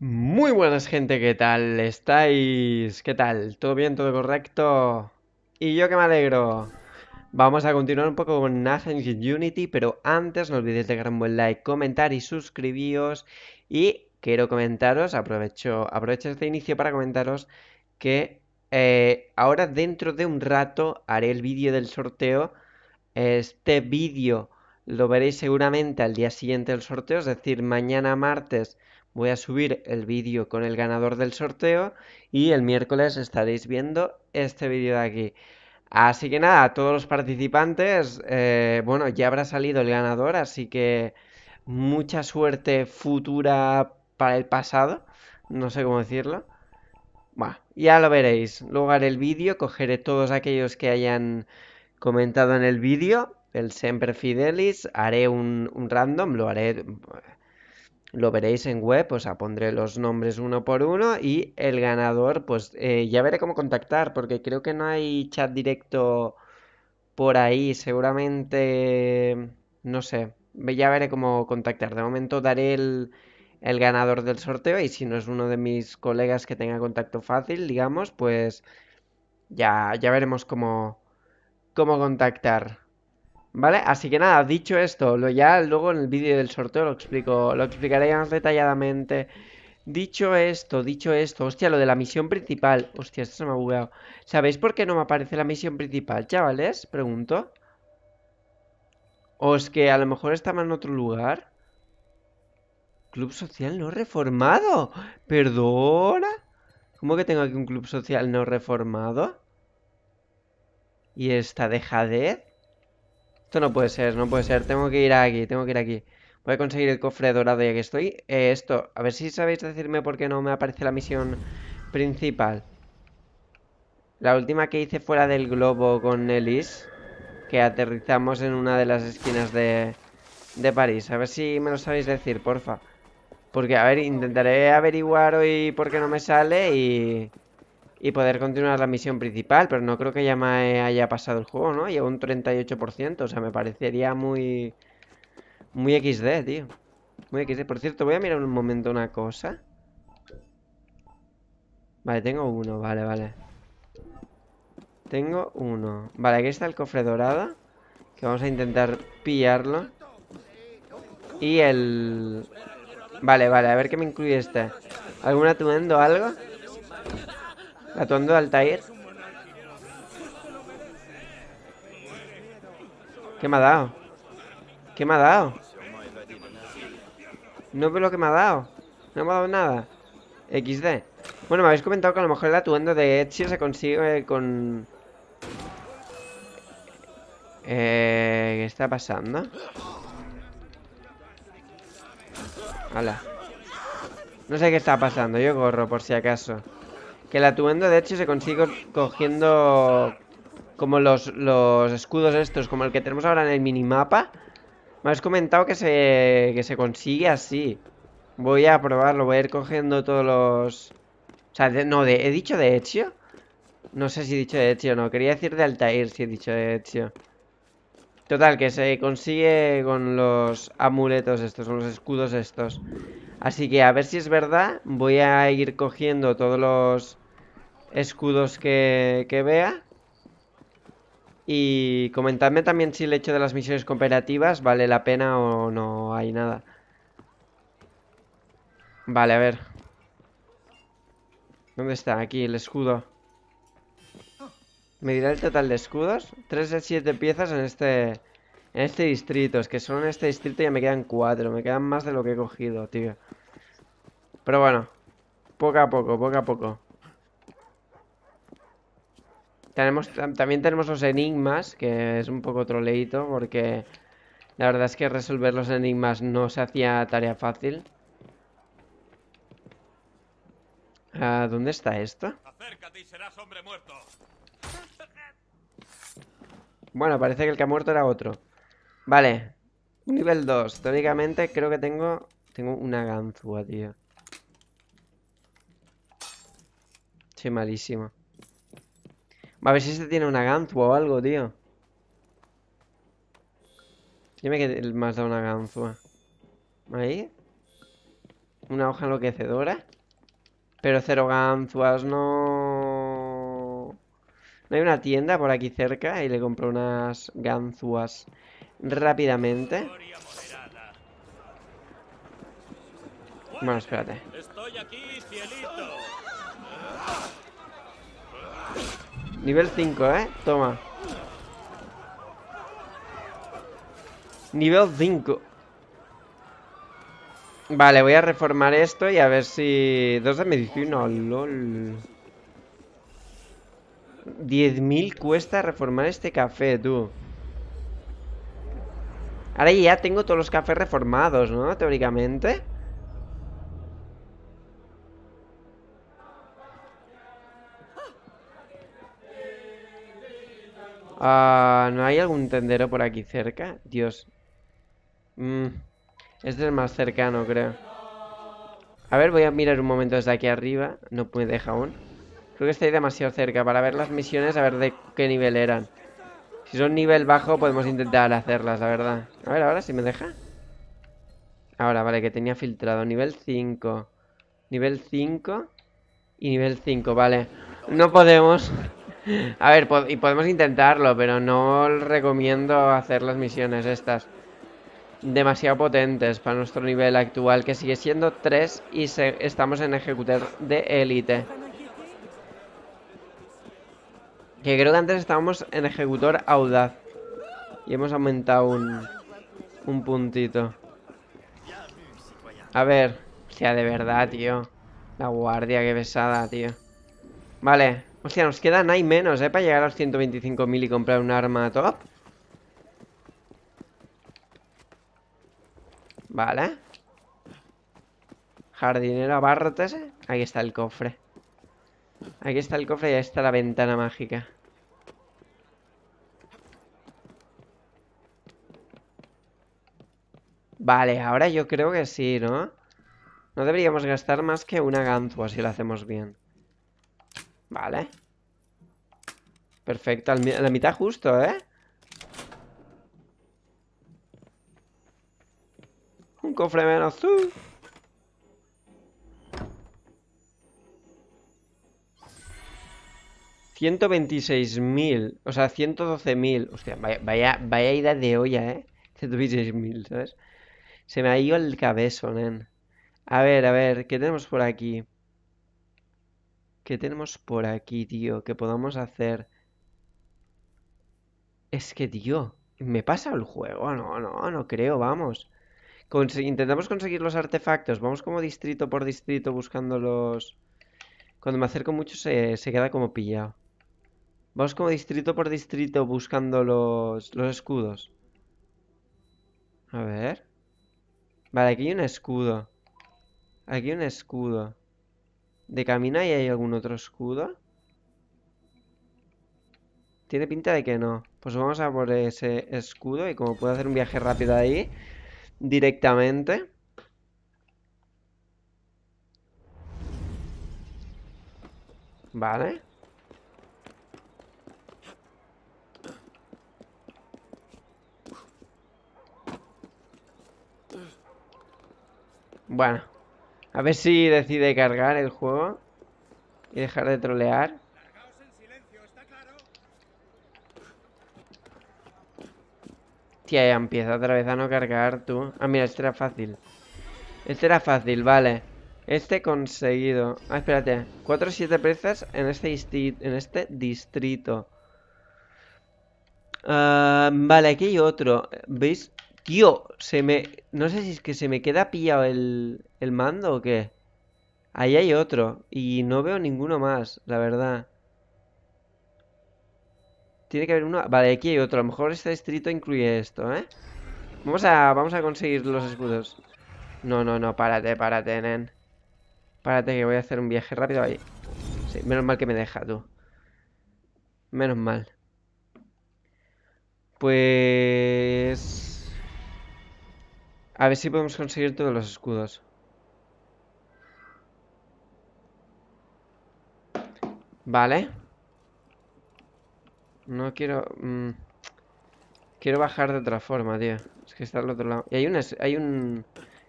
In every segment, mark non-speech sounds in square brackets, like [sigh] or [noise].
Muy buenas gente, ¿qué tal estáis? ¿Qué tal? ¿Todo bien? ¿Todo correcto? Y yo que me alegro. Vamos a continuar un poco con Athens Unity, pero antes no olvidéis dejar un buen like, comentar y suscribíos. Y quiero comentaros, aprovecho, aprovecho este inicio para comentaros que eh, ahora dentro de un rato haré el vídeo del sorteo. Este vídeo lo veréis seguramente al día siguiente del sorteo, es decir, mañana martes voy a subir el vídeo con el ganador del sorteo y el miércoles estaréis viendo este vídeo de aquí. Así que nada, a todos los participantes, eh, bueno, ya habrá salido el ganador, así que mucha suerte futura para el pasado, no sé cómo decirlo. Bueno, ya lo veréis. Luego haré el vídeo, cogeré todos aquellos que hayan comentado en el vídeo, el Semper Fidelis, haré un, un random, lo haré lo veréis en web, o sea, pondré los nombres uno por uno y el ganador, pues eh, ya veré cómo contactar, porque creo que no hay chat directo por ahí, seguramente, no sé, ya veré cómo contactar. De momento daré el, el ganador del sorteo y si no es uno de mis colegas que tenga contacto fácil, digamos, pues ya, ya veremos cómo, cómo contactar. ¿Vale? Así que nada, dicho esto, lo ya luego en el vídeo del sorteo lo explico, lo explicaré más detalladamente. Dicho esto, dicho esto, hostia, lo de la misión principal. Hostia, esto se me ha bugueado. ¿Sabéis por qué no me aparece la misión principal, chavales? Pregunto. ¿O es que a lo mejor estaba en otro lugar? Club social no reformado. ¿Perdona? ¿Cómo que tengo aquí un club social no reformado? ¿Y esta dejadez? Esto no puede ser, no puede ser. Tengo que ir aquí, tengo que ir aquí. Voy a conseguir el cofre dorado ya que estoy. Eh, esto, a ver si sabéis decirme por qué no me aparece la misión principal. La última que hice fuera del globo con Ellis. Que aterrizamos en una de las esquinas de, de París. A ver si me lo sabéis decir, porfa. Porque, a ver, intentaré averiguar hoy por qué no me sale y y poder continuar la misión principal, pero no creo que ya me haya pasado el juego, ¿no? Llevo un 38%, o sea, me parecería muy... Muy XD, tío. Muy XD. Por cierto, voy a mirar un momento una cosa. Vale, tengo uno, vale, vale. Tengo uno. Vale, aquí está el cofre dorado. Que vamos a intentar pillarlo. Y el... Vale, vale, a ver qué me incluye este. ¿Algún atuendo, algo? Atuendo de Altair. ¿Qué me ha dado? ¿Qué me ha dado? No veo lo que me ha dado. No me ha dado nada. XD. Bueno, me habéis comentado que a lo mejor el atuendo de Ezio se consigue con... Eh, ¿Qué está pasando? Hala. No sé qué está pasando, yo corro por si acaso. Que el atuendo de hecho se consigue cogiendo como los, los escudos estos, como el que tenemos ahora en el minimapa. Me has comentado que se, que se consigue así. Voy a probarlo, voy a ir cogiendo todos los... O sea, no, ¿he dicho de hecho? No sé si he dicho de hecho o no. Quería decir de Altair si he dicho de hecho. Total, que se consigue con los amuletos estos, con los escudos estos. Así que a ver si es verdad. Voy a ir cogiendo todos los escudos que, que vea. Y comentadme también si el hecho de las misiones cooperativas vale la pena o no hay nada. Vale, a ver. ¿Dónde está? Aquí, el escudo. Me dirá el total de escudos. 3 de 7 piezas en este... En este distrito. Es que solo en este distrito ya me quedan 4. Me quedan más de lo que he cogido, tío. Pero bueno. Poco a poco, poco a poco. Tenemos, también tenemos los enigmas, que es un poco troleito, porque la verdad es que resolver los enigmas no se hacía tarea fácil. Ah, ¿Dónde está esto? Acércate y serás hombre muerto. Bueno, parece que el que ha muerto era otro. Vale. Nivel 2. Teóricamente creo que tengo... Tengo una ganzúa, tío. Sí, malísimo. A ver si este tiene una ganzúa o algo, tío. Dime que el más da una ganzúa. Ahí. Una hoja enloquecedora. Pero cero ganzuas, no... No hay una tienda por aquí cerca y le compro unas ganzuas rápidamente. Bueno, espérate. Nivel 5, ¿eh? Toma. Nivel 5. Vale, voy a reformar esto y a ver si... Dos de medicina, lol. 10.000 cuesta reformar este café, tú. Ahora ya tengo todos los cafés reformados, ¿no? Teóricamente. Ah, ¿No hay algún tendero por aquí cerca? Dios. Este es el más cercano, creo. A ver, voy a mirar un momento desde aquí arriba. No me deja aún. Creo que estoy demasiado cerca para ver las misiones, a ver de qué nivel eran. Si son nivel bajo, podemos intentar hacerlas, la verdad. A ver, ahora si me deja. Ahora, vale, que tenía filtrado. Nivel 5. Nivel 5. Y nivel 5, vale. No podemos... [laughs] A ver, y podemos intentarlo, pero no recomiendo hacer las misiones estas demasiado potentes para nuestro nivel actual, que sigue siendo 3 y estamos en ejecutor de élite. Que creo que antes estábamos en ejecutor audaz. Y hemos aumentado un, un puntito. A ver. sea, de verdad, tío. La guardia, qué pesada, tío. Vale. Hostia, nos quedan hay menos, ¿eh? Para llegar a los 125.000 y comprar un arma top. Vale. Jardinero, abártese. Ahí está el cofre. Aquí está el cofre y ahí está la ventana mágica. Vale, ahora yo creo que sí, ¿no? No deberíamos gastar más que una ganzua si lo hacemos bien. Vale. Perfecto, la mitad justo, ¿eh? Un cofre menos. tú. 126.000, o sea, 112.000. Hostia, vaya, vaya, ida de olla, ¿eh? 126.000, ¿sabes? Se me ha ido el cabezo, nen. A ver, a ver, ¿qué tenemos por aquí? ¿Qué tenemos por aquí, tío? Que podamos hacer... Es que, tío, ¿me pasa el juego? No, no, no creo, vamos. intentamos conseguir los artefactos. Vamos como distrito por distrito buscando los... Cuando me acerco mucho se, se queda como pillado. Vamos como distrito por distrito buscando los, los escudos. A ver. Vale, aquí hay un escudo. Aquí hay un escudo. De camino hay algún otro escudo. Tiene pinta de que no. Pues vamos a por ese escudo y como puedo hacer un viaje rápido ahí, directamente. Vale. Bueno. A ver si decide cargar el juego. Y dejar de trolear. Tía, ya empieza otra vez a no cargar tú. Ah, mira, este era fácil. Este era fácil, vale. Este conseguido. Ah, espérate. 4 o 7 piezas en este, en este distrito. Ah, vale, aquí hay otro. ¿Veis? Tío, se me... No sé si es que se me queda pillado el, el mando o qué. Ahí hay otro. Y no veo ninguno más, la verdad. Tiene que haber uno... Vale, aquí hay otro. A lo mejor este distrito incluye esto, ¿eh? Vamos a, vamos a conseguir los escudos. No, no, no, párate, párate, nen. Párate que voy a hacer un viaje rápido ahí. Sí, menos mal que me deja, tú. Menos mal. Pues... A ver si podemos conseguir todos los escudos. Vale. No quiero... Mm, quiero bajar de otra forma, tío. Es que está al otro lado. Y hay un... Hay un...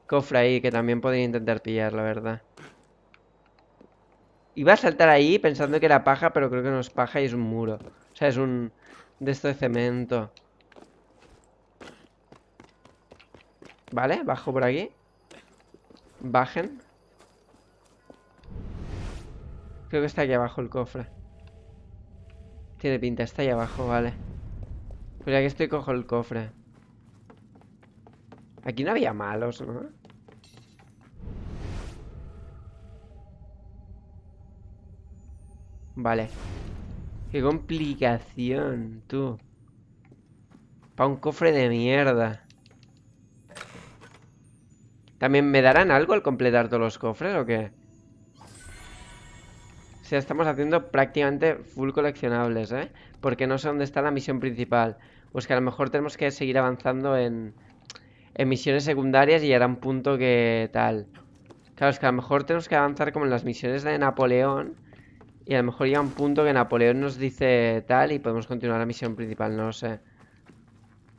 cofre ahí que también podría intentar pillar, la verdad. Iba a saltar ahí pensando que era paja, pero creo que no es paja y es un muro. O sea, es un... de esto de cemento. Vale, bajo por aquí. Bajen. Creo que está aquí abajo el cofre. Tiene pinta, está ahí abajo, vale. Pues ya que estoy, cojo el cofre. Aquí no había malos, ¿no? Vale. Qué complicación, tú. Para un cofre de mierda. ¿También me darán algo al completar todos los cofres o qué? O sea, estamos haciendo prácticamente full coleccionables, ¿eh? Porque no sé dónde está la misión principal. Pues que a lo mejor tenemos que seguir avanzando en, en misiones secundarias y llegar a un punto que tal. Claro, es que a lo mejor tenemos que avanzar como en las misiones de Napoleón. Y a lo mejor llega un punto que Napoleón nos dice tal y podemos continuar la misión principal, no lo sé.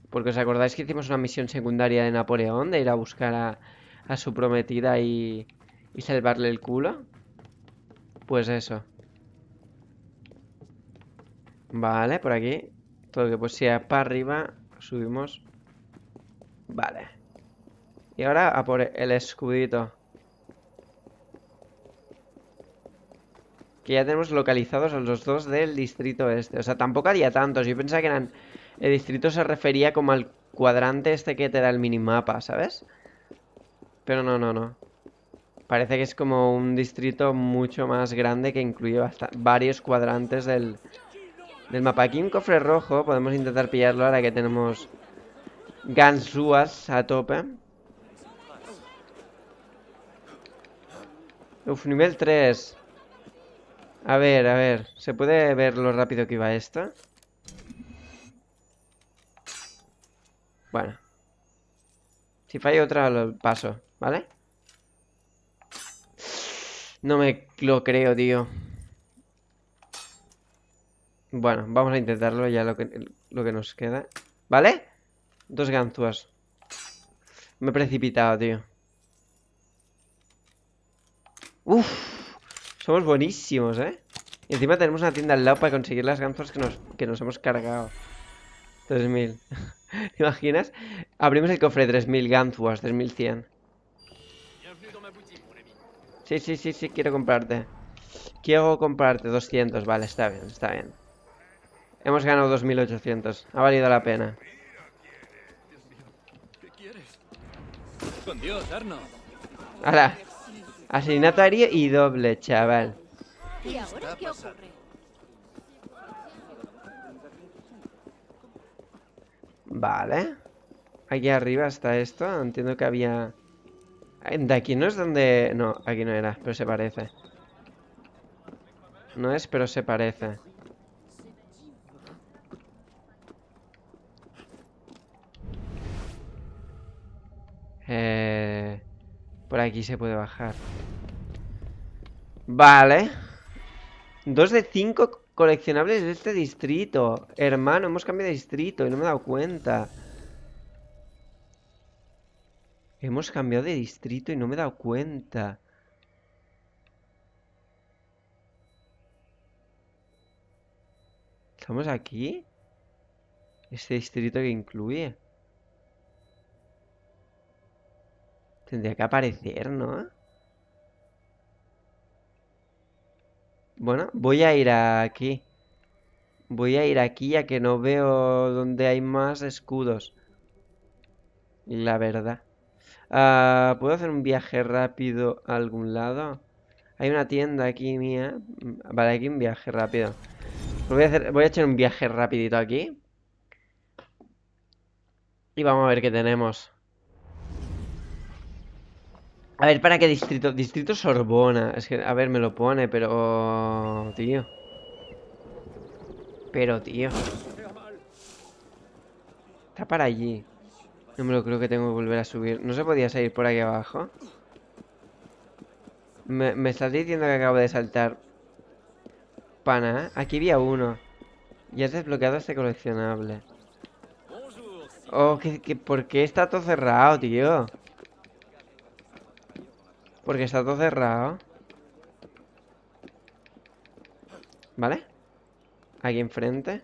Porque os acordáis que hicimos una misión secundaria de Napoleón, de ir a buscar a, a su prometida y, y salvarle el culo. Pues eso. Vale, por aquí. Todo que pues sea para arriba, subimos. Vale. Y ahora a por el escudito. Que ya tenemos localizados a los dos del distrito este. O sea, tampoco haría tantos. Yo pensaba que eran... El distrito se refería como al cuadrante este que te da el minimapa, ¿sabes? Pero no, no, no. Parece que es como un distrito mucho más grande que incluye varios cuadrantes del, del mapa. Aquí un cofre rojo. Podemos intentar pillarlo ahora que tenemos ganzúas a tope. Uf, nivel 3. A ver, a ver. ¿Se puede ver lo rápido que iba esto? Bueno. Si falla otra, lo paso, ¿vale? No me lo creo, tío. Bueno, vamos a intentarlo ya lo que, lo que nos queda. ¿Vale? Dos ganzúas. Me he precipitado, tío. Uf, somos buenísimos, ¿eh? Y encima tenemos una tienda al lado para conseguir las ganzúas que nos, que nos hemos cargado. 3000. [laughs] ¿Te imaginas? Abrimos el cofre 3000 ganzúas, 3100. Sí, sí, sí, sí, quiero comprarte. Quiero comprarte 200, vale, está bien, está bien. Hemos ganado 2800, ha valido la pena. Con Dios, Arno. Ahora, asesinato aéreo y doble, chaval. ¿Y ahora qué ocurre? Vale. Aquí arriba está esto. Entiendo que había... De aquí no es donde... No, aquí no era, pero se parece. No es, pero se parece. Eh, por aquí se puede bajar. Vale. Dos de cinco coleccionables de este distrito. Hermano, hemos cambiado de distrito y no me he dado cuenta. Hemos cambiado de distrito y no me he dado cuenta. ¿Estamos aquí? Este distrito que incluye. Tendría que aparecer, ¿no? Bueno, voy a ir aquí. Voy a ir aquí ya que no veo donde hay más escudos. La verdad. Ah, ¿Puedo hacer un viaje rápido a algún lado? Hay una tienda aquí mía. Vale, aquí un viaje rápido. Voy a, hacer, voy a echar un viaje rapidito aquí. Y vamos a ver qué tenemos. A ver, ¿para qué distrito? Distrito Sorbona. Es que, a ver, me lo pone, pero... Tío. Pero, tío. Está para allí. No me lo creo que tengo que volver a subir. ¿No se podía salir por aquí abajo? Me, me estás diciendo que acabo de saltar. Pana, aquí había uno. Y has desbloqueado este coleccionable. Oh, que, que, ¿por qué está todo cerrado, tío? Porque está todo cerrado. ¿Vale? Aquí enfrente.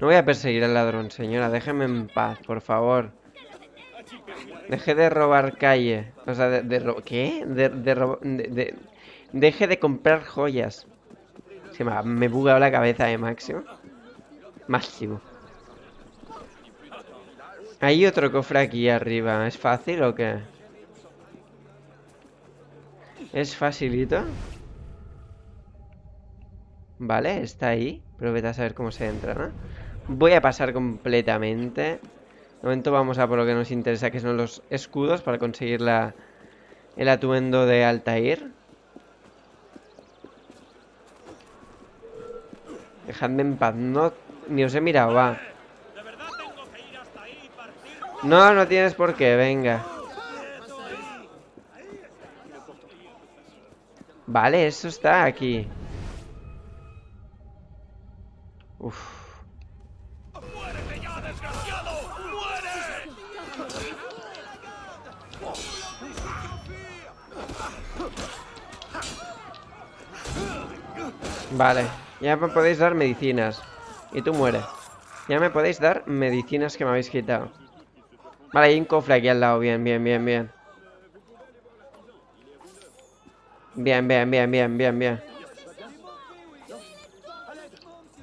No voy a perseguir al ladrón, señora. Déjeme en paz, por favor. Deje de robar calle. O sea, de, de ¿Qué? De, de, Deje de comprar joyas. Se me, me he bugado la cabeza de máximo. Máximo. Hay otro cofre aquí arriba. ¿Es fácil o qué? ¿Es facilito? Vale, está ahí. Pero vete a saber cómo se entra, ¿no? Voy a pasar completamente. De momento vamos a por lo que nos interesa, que son los escudos para conseguir el atuendo de Altair. Dejadme en paz. No, ni os he mirado, va. No, no tienes por qué, venga. Vale, eso está aquí. Uf. Vale, ya me podéis dar medicinas. Y tú mueres. Ya me podéis dar medicinas que me habéis quitado. Vale, hay un cofre aquí al lado. Bien, bien, bien, bien. Bien, bien, bien, bien, bien, bien.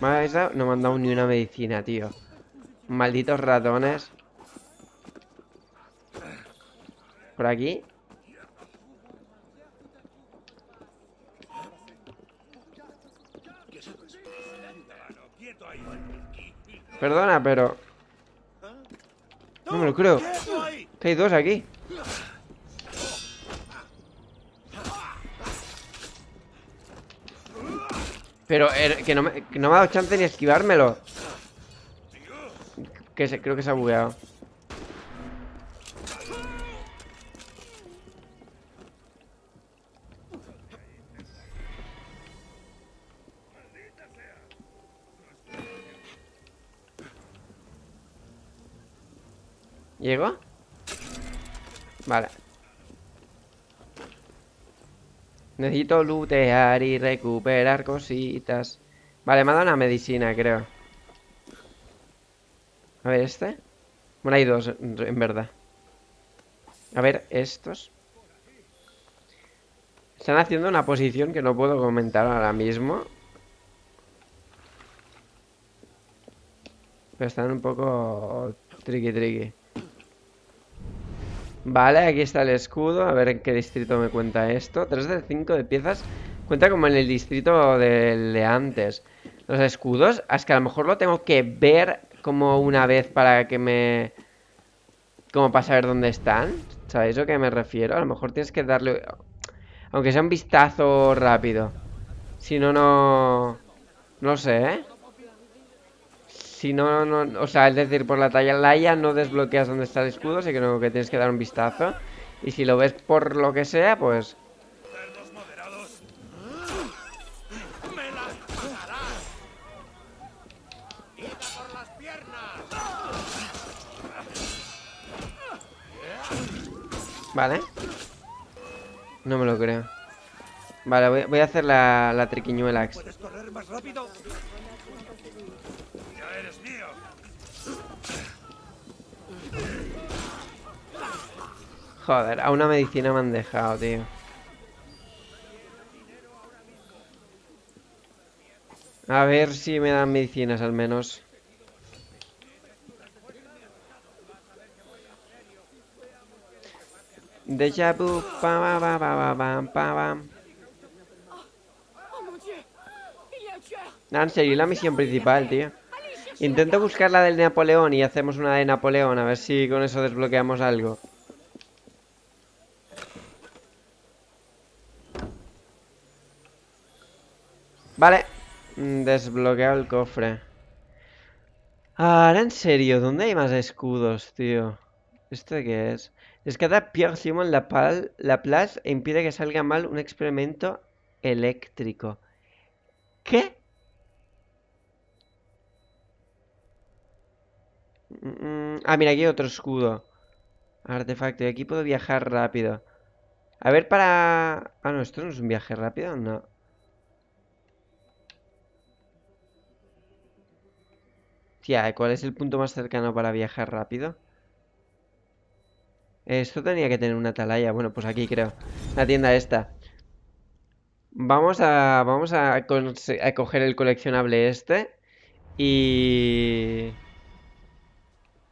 ¿Me No me han dado ni una medicina, tío. Malditos ratones. Por aquí. Perdona, pero... No me lo creo. Hay dos aquí. Pero er, que, no me, no me ha dado chance ni esquivármelo. Que se, creo que se ha bugueado. ¿Llego? Vale. Necesito lootear y recuperar cositas. Vale, me ha dado una medicina, creo. A ver, ¿este? Bueno, hay dos, en verdad. A ver, estos Están haciendo una posición que no puedo comentar ahora mismo. Pero están un poco tricky tricky Vale, aquí está el escudo. A ver en qué distrito me cuenta esto. 3 de 5 de piezas. Cuenta como en el distrito de, antes. Los escudos, es que a lo mejor lo tengo que ver como una vez para que me... Como para saber dónde están. ¿Sabéis a qué me refiero? A lo mejor tienes que darle... Aunque sea un vistazo rápido. Si no, no... No sé, ¿eh? Si no, no, o sea, es decir, por la talla Laia no desbloqueas donde está el escudo, así que no, que tienes que dar un vistazo. Y si lo ves por lo que sea, pues... Vale. No me lo creo. Vale, voy, a hacer la, la triquiñuela. ¿Puedes correr más rápido? Joder, a una medicina me han dejado, tío. A ver si me dan medicinas al menos. Deja vu, pa pa pa pa pa pa pa. en serio, la misión principal, tío. Intento buscar la del Napoleón y hacemos una de Napoleón, a ver si con eso desbloqueamos algo. Vale, mm, desbloqueado el cofre. Ahora, en serio, ¿dónde hay más escudos, tío? ¿Esto qué es? Descarta Pierre Simon la, pal, la Place e impide que salga mal un experimento eléctrico. ¿Qué? Mm, mm. Ah, mira, aquí hay otro escudo. Artefacto. Y aquí puedo viajar rápido. A ver para... Ah, no, esto no es un viaje rápido, no. Tía, ¿cuál es el punto más cercano para viajar rápido? Esto tenía que tener una atalaya. Bueno, pues aquí creo. La tienda esta. Vamos a... Vamos a, a coger el coleccionable este. Y...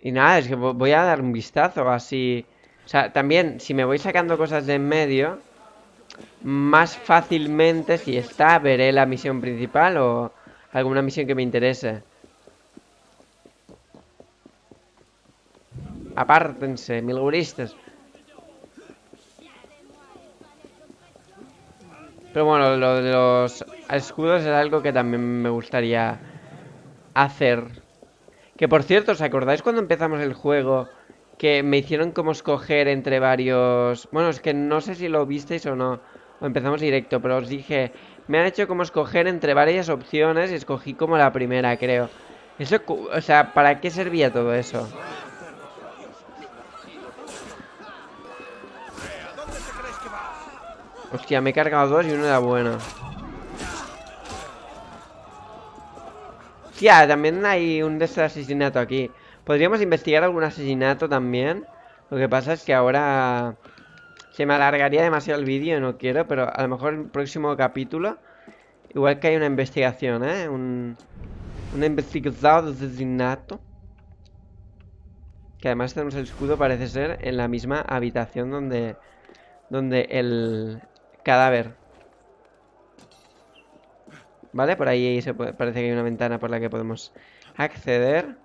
Y nada, es que voy a dar un vistazo así... O sea, también, si me voy sacando cosas de en medio, más fácilmente, si está, veré la misión principal o alguna misión que me interese. Apártense, milguristas. Pero bueno, lo de los escudos es algo que también me gustaría hacer. Que por cierto, ¿os acordáis cuando empezamos el juego que me hicieron como escoger entre varios... Bueno, es que no sé si lo visteis o no. O empezamos directo, pero os dije... Me han hecho como escoger entre varias opciones y escogí como la primera, creo. Eso, o sea, ¿para qué servía todo eso? Hostia, me he cargado dos y uno era bueno. Hostia, también hay un de asesinato aquí. Podríamos investigar algún asesinato también. Lo que pasa es que ahora se me alargaría demasiado el vídeo, no quiero, pero a lo mejor en el próximo capítulo, igual que hay una investigación, ¿eh? Un, una investigación de asesinato. Que además tenemos el escudo, parece ser, en la misma habitación donde, donde el, Cadáver. Vale, por ahí parece que hay una ventana por la que podemos acceder.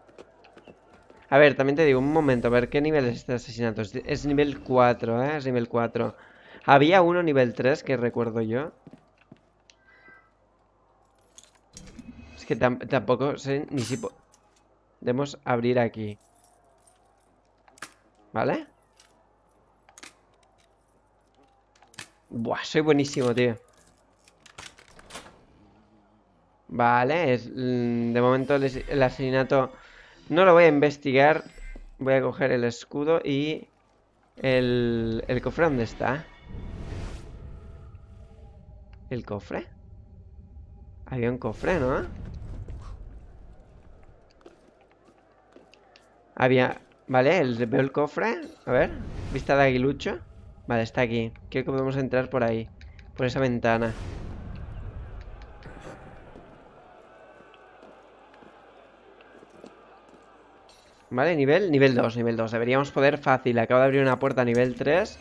A ver, también te digo, un momento, a ver, ¿qué nivel es este asesinato? Es nivel 4, ¿eh? Es nivel 4. Había uno nivel 3, que recuerdo yo. Es que tampoco sé ni si podemos abrir aquí. ¿Vale? Buah, soy buenísimo, tío. Vale, es, mm, de momento el, asesinato no lo voy a investigar. Voy a coger el escudo y el, el cofre, ¿dónde está? ¿El cofre? Había un cofre, ¿no? Había... Vale, el, veo el cofre. A ver, vista de aguilucho. Vale, está aquí. Creo que podemos entrar por ahí. Por esa ventana. Vale, nivel, nivel 2, nivel 2. Deberíamos poder fácil. Acabo de abrir una puerta a nivel 3.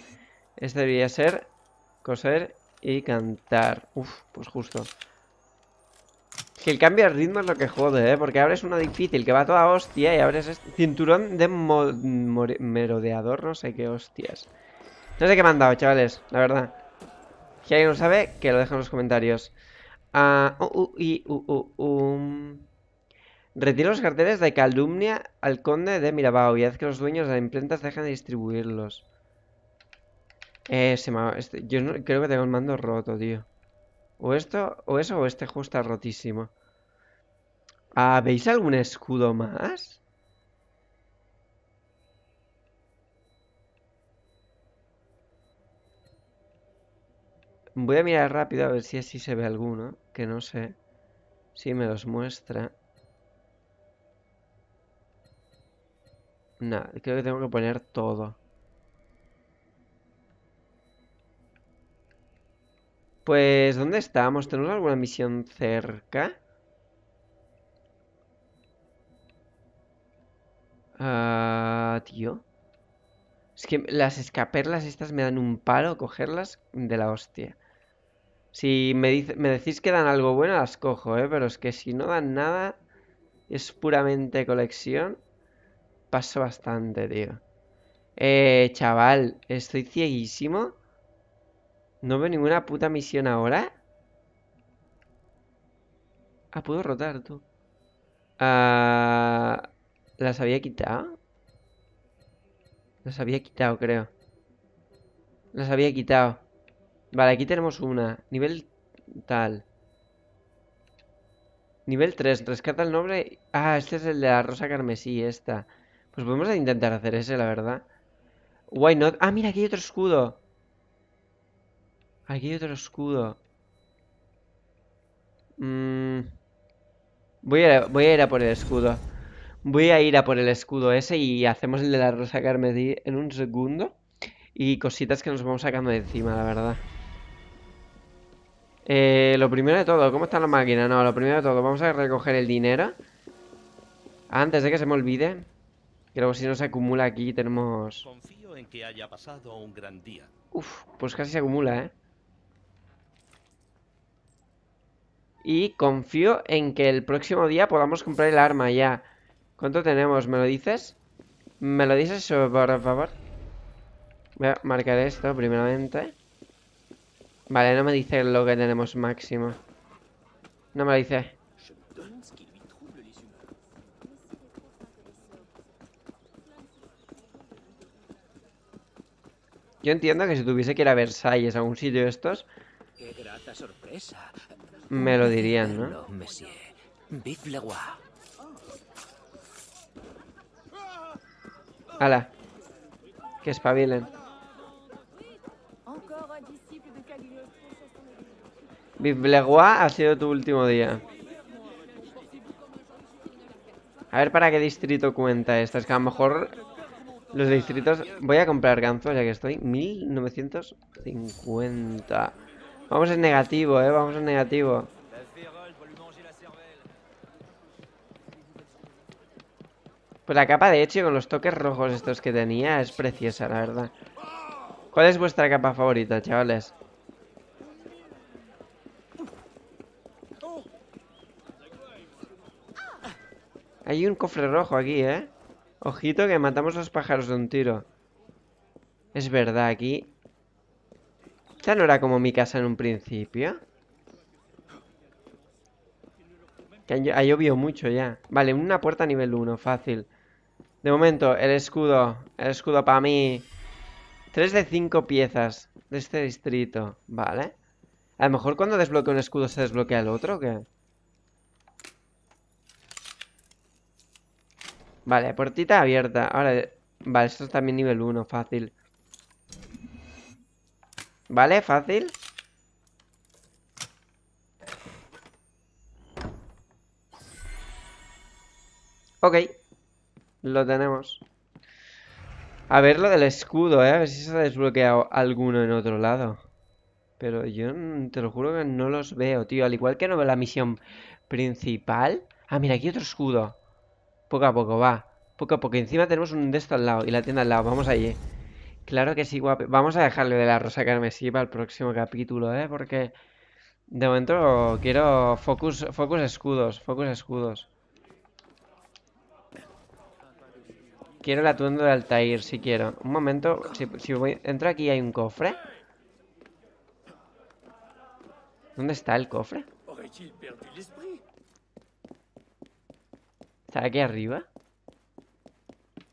Este debería ser coser y cantar. Uf, pues justo. Que el cambio de ritmo es lo que jode, ¿eh? Porque abres una difícil que va toda hostia y abres este cinturón de merodeador, no sé qué hostias. No sé qué me han dado, chavales, la verdad. Si alguien lo sabe, que lo deje en los comentarios. Uh, uh, uh, um. Retira los carteles de calumnia al conde de Mirabao y haz que los dueños de las imprentas dejen de distribuirlos. Eh, me este, yo creo que tengo el mando roto, tío. O esto, o eso, o este juego está rotísimo. Ah, ¿Veis algún escudo más? Voy a mirar rápido a ver si así se ve alguno, que no sé si me los muestra. No, creo que tengo que poner todo. Pues, ¿dónde estamos? ¿Tenemos alguna misión cerca? Ah, tío. Es que las escaperlas estas me dan un palo cogerlas de la hostia. Si me, me decís que dan algo bueno, las cojo, ¿eh? Pero es que si no dan nada, es puramente colección. Paso bastante, tío. Eh, chaval, estoy cieguísimo. No veo ninguna puta misión ahora. Ah, puedo rotar, tú. Ah, ¿Las había quitado? Las había quitado, creo. Las había quitado. Vale, aquí tenemos una. Nivel tal. Nivel 3. Rescata el nombre. Ah, este es el de la rosa carmesí, esta. Pues podemos intentar hacer ese, la verdad. Why not? Ah, mira, aquí hay otro escudo. Aquí hay otro escudo. Mm. Voy, a, ir a por el escudo. Voy a ir a por el escudo ese y hacemos el de la rosa carmesí en un segundo. Y cositas que nos vamos sacando de encima, la verdad. Eh, lo primero de todo, ¿cómo está la máquina? No, lo primero de todo, vamos a recoger el dinero. Antes de que se me olvide. Creo que si no se acumula aquí tenemos... Confío en que haya pasado un gran día. Uf, pues casi se acumula, ¿eh? Y confío en que el próximo día podamos comprar el arma ya. ¿Cuánto tenemos? ¿Me lo dices? ¿Me lo dices, por favor? Voy a marcar esto primeramente. Vale, no me dice lo que tenemos máximo. No me lo dice. Yo entiendo que si tuviese que ir a Versalles, a un sitio de estos... Qué grata sorpresa. Me lo dirían, ¿no? No, monsieur. Vive le roi. Hala. Que espabilen. Biblegua ha sido tu último día. A ver para qué distrito cuenta esto. Es que a lo mejor los distritos... Voy a comprar ganzos ya que estoy. 1950. Vamos en negativo, eh. Vamos en negativo. Pues la capa de hecho con los toques rojos estos que tenía es preciosa, la verdad. ¿Cuál es vuestra capa favorita, chavales? Hay un cofre rojo aquí, ¿eh? Ojito que matamos los pájaros de un tiro. Es verdad, aquí... Esta no era como mi casa en un principio. Que ha llovido mucho ya. Vale, una puerta a nivel 1, fácil. De momento, el escudo. El escudo para mí. 3 de 5 piezas de este distrito. Vale. A lo mejor cuando desbloquea un escudo se desbloquea el otro, ¿o qué? Vale, puertita abierta. Ahora, vale, esto es también nivel 1, fácil. Vale, fácil. Ok. Lo tenemos. A ver lo del escudo, ¿eh? A ver si se ha desbloqueado alguno en otro lado. Pero yo te lo juro que no los veo, tío. Al igual que no veo la misión principal. Ah, mira, aquí otro escudo. Poco a poco, va. Poco a poco. Encima tenemos un de esto al lado y la tienda al lado. Vamos allí. Claro que sí, guapo. Vamos a dejarle de la rosa carmesí para el próximo capítulo, ¿eh? Porque de momento quiero focus, focus escudos, focus escudos. Quiero el atuendo de Altair, si quiero. Un momento, si, si voy, entro aquí hay un cofre. ¿Dónde está el cofre? Aurait-il perdu l'esprit ¿Está aquí arriba?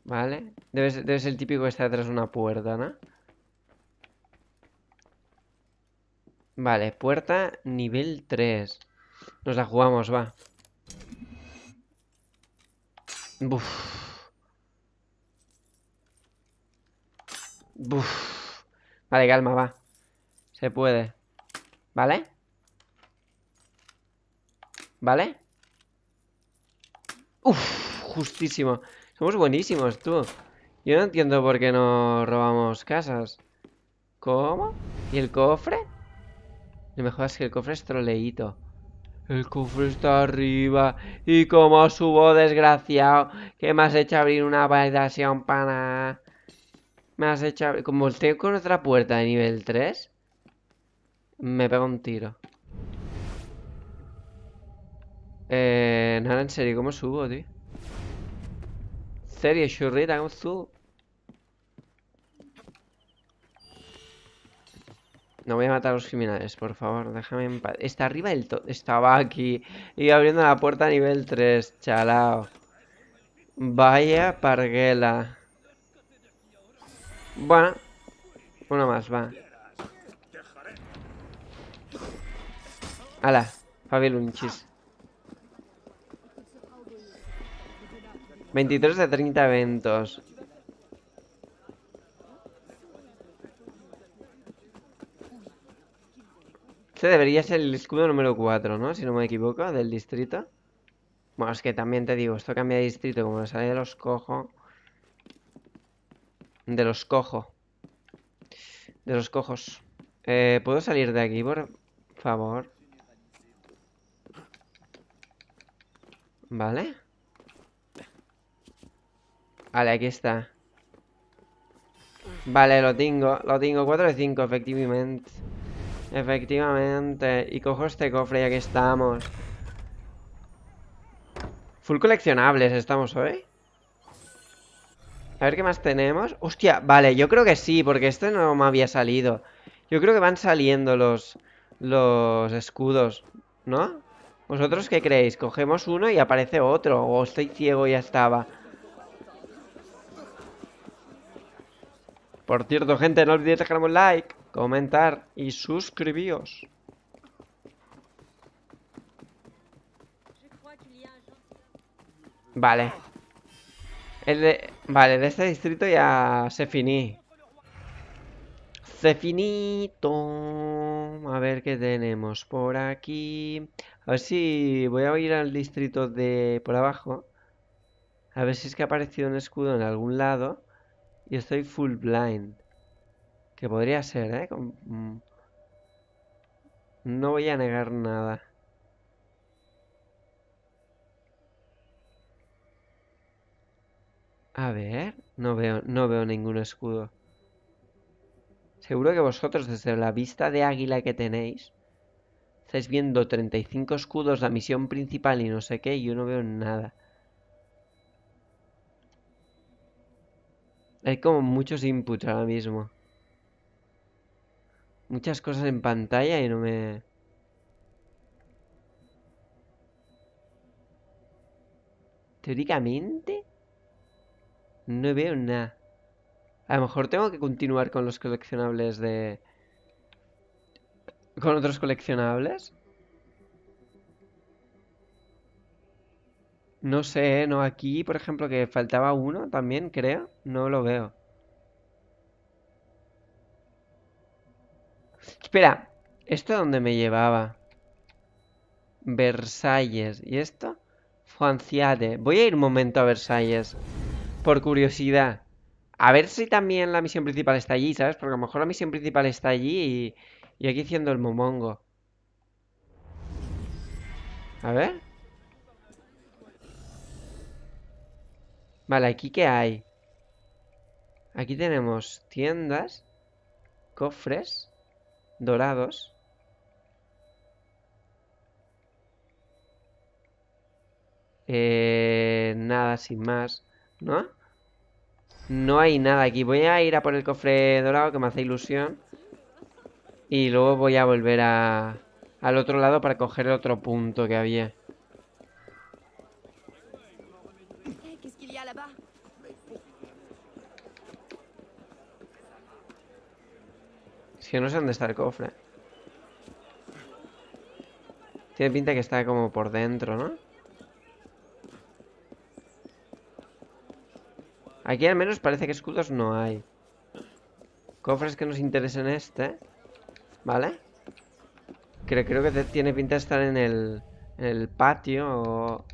Vale. Debe ser, debe ser el típico que está detrás de una puerta, ¿no? Vale, puerta nivel 3. Nos la jugamos, va. Buf. Buf. Vale, calma, va. Se puede. ¿Vale? ¿Vale? Uf, justísimo. Somos buenísimos, tú. Yo no entiendo por qué no robamos casas. ¿Cómo? ¿Y el cofre? Lo mejor es que el cofre es troleíto. El cofre está arriba. Y como subo, desgraciado. Que me has hecho abrir una habitación para nada. Me has hecho abrir... Como estoy con otra puerta de nivel 3. Me pega un tiro. Eh, nada, en serio, ¿cómo subo, tío? Serio, churrita, ¿cómo subo? No voy a matar a los criminales, por favor, déjame en paz. Está arriba del todo. Estaba aquí. Y abriendo la puerta a nivel 3, chalao. Vaya parguela. Bueno. Uno más, va. Hala, Fabilunchis. 23 de 30 eventos. Este debería ser el escudo número 4, ¿no? Si no me equivoco, del distrito. Bueno, es que también te digo, esto cambia de distrito, como me sale de los cojo. De los cojo. De los cojos. Eh, ¿Puedo salir de aquí, por favor? Vale. Vale, aquí está. Vale, lo tengo. Lo tengo. 4 de 5, efectivamente. Efectivamente. Y cojo este cofre ya que estamos. Full coleccionables estamos hoy. A ver qué más tenemos. Hostia, vale, yo creo que sí, porque este no me había salido. Yo creo que van saliendo los, los escudos, ¿no? ¿Vosotros qué creéis? Cogemos uno y aparece otro. O estoy ciego y ya estaba. Por cierto, gente, no olvidéis dejar un like, comentar y suscribíos. Vale. Vale, de este distrito ya se finí. Se finito. A ver qué tenemos por aquí. A ver si voy a ir al distrito de por abajo. A ver si es que ha aparecido un escudo en algún lado. Y estoy full blind. Que podría ser, ¿eh? Con- mm. No voy a negar nada. A ver, no veo, no veo ningún escudo. Seguro que vosotros desde la vista de águila que tenéis estáis viendo 35 escudos, la misión principal y no sé qué, y yo no veo nada. Hay como muchos inputs ahora mismo. Muchas cosas en pantalla y no me... Teóricamente... No veo nada. A lo mejor tengo que continuar con los coleccionables de... ¿Con otros coleccionables? No sé, no aquí, por ejemplo, que faltaba uno también, creo. No lo veo. Espera, ¿esto dónde me llevaba? Versalles. ¿Y esto? Fonciade. Voy a ir un momento a Versalles. Por curiosidad. A ver si también la misión principal está allí, ¿sabes? Porque a lo mejor la misión principal está allí y, y aquí haciendo el momongo. A ver. Vale, ¿aquí qué hay? Aquí tenemos tiendas, cofres, dorados. Eh, nada sin más, ¿no? No hay nada aquí. Voy a ir a por el cofre dorado que me hace ilusión. Y luego voy a volver a, al otro lado para coger el otro punto que había. Eh, Qu'est-ce qu'il y a là-bas Es que no sé dónde está el cofre. Tiene pinta que está como por dentro, ¿no? Aquí al menos parece que escudos no hay. Cofres que nos interesen este. ¿Vale? Creo, creo que tiene pinta de estar en el, en el patio o...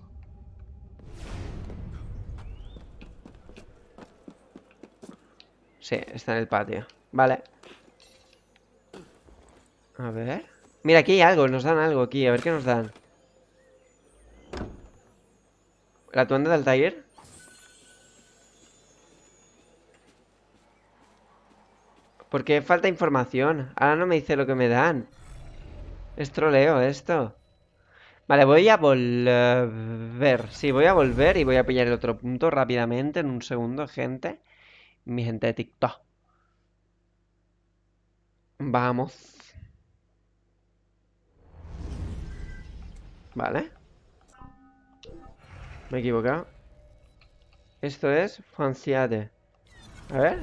Sí, está en el patio. Vale. A ver. Mira, aquí hay algo, nos dan algo aquí. A ver qué nos dan. ¿La tuanda del taller? ¿Por qué falta información? Ahora no me dice lo que me dan. Es troleo esto. Vale, voy a volver. Sí, voy a volver y voy a pillar el otro punto rápidamente en un segundo, gente. Mi gente de TikTok. Vamos. Vale. Me he equivocado. Esto es Fanciade. A ver.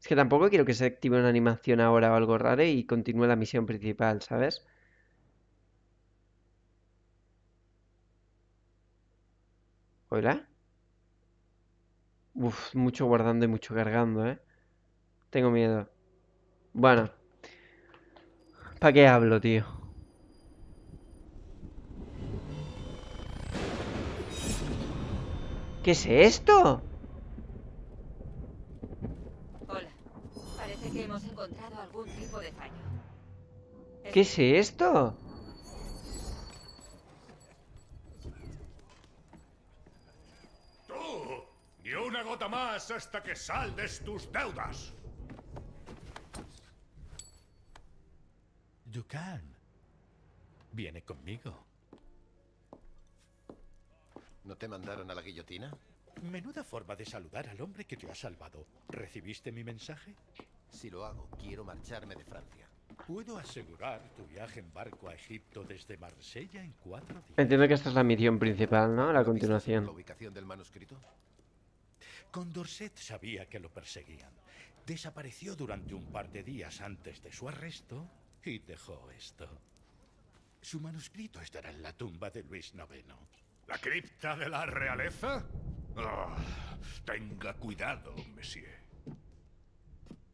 Es que tampoco quiero que se active una animación ahora o algo raro y continúe la misión principal, ¿sabes? ¿Hola? Uf, mucho guardando y mucho cargando, ¿eh? Tengo miedo. Bueno. ¿Para qué hablo, tío? ¿Qué es esto? Hola. Parece que hemos encontrado algún tipo de fallo. ¿Qué es esto? ¡Tú! Ni una gota más hasta que saldes tus deudas. Ducan. Viene conmigo. ¿No te mandaron a la guillotina? Menuda forma de saludar al hombre que te ha salvado. ¿Recibiste mi mensaje? Si lo hago, quiero marcharme de Francia. Puedo asegurar tu viaje en barco a Egipto desde Marsella en cuatro días. Entiendo que esta es la misión principal, ¿no? La ¿Vistas continuación. ¿La ubicación del manuscrito? Condorcet sabía que lo perseguían. Desapareció durante un par de días antes de su arresto y dejó esto. Su manuscrito estará en la tumba de Luis IX. ¿La cripta de la realeza? Ah, tenga cuidado, monsieur.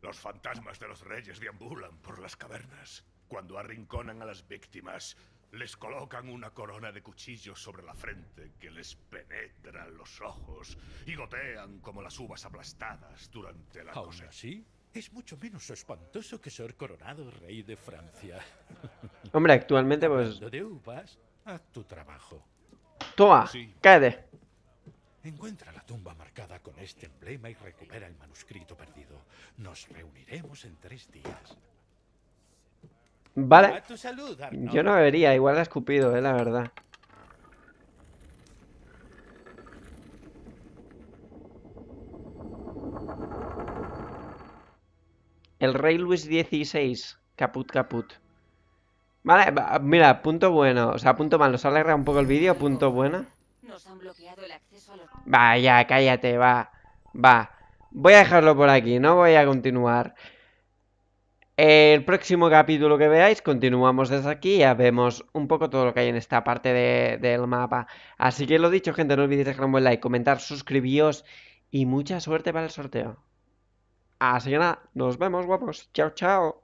Los fantasmas de los reyes deambulan por las cavernas. Cuando arrinconan a las víctimas, les colocan una corona de cuchillos sobre la frente que les penetra los ojos y gotean como las uvas aplastadas durante la Aún cosecha. así, es mucho menos espantoso que ser coronado rey de Francia. [laughs] Hombre, actualmente pues... De uvas, a tu trabajo. Toma, Sí. cállate. Encuentra la tumba marcada con este emblema y recupera el manuscrito perdido. Nos reuniremos en tres días. Vale. Salud. Yo no bebería, igual ha escupido, eh, la verdad. El rey Luis XVI, caput caput. Vale, va- mira, punto bueno, o sea, punto malo, se alegra un poco el vídeo, punto bueno. Nos han bloqueado el acceso a los... Vaya, cállate, va, va. Voy a dejarlo por aquí, no voy a continuar. El próximo capítulo que veáis, continuamos desde aquí, ya vemos un poco todo lo que hay en esta parte de- del mapa. Así que lo dicho, gente, no olvidéis dejar un buen like, comentar, suscribíos y mucha suerte para el sorteo. Así que nada, nos vemos, guapos. Chao, chao.